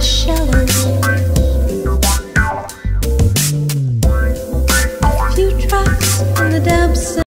shallow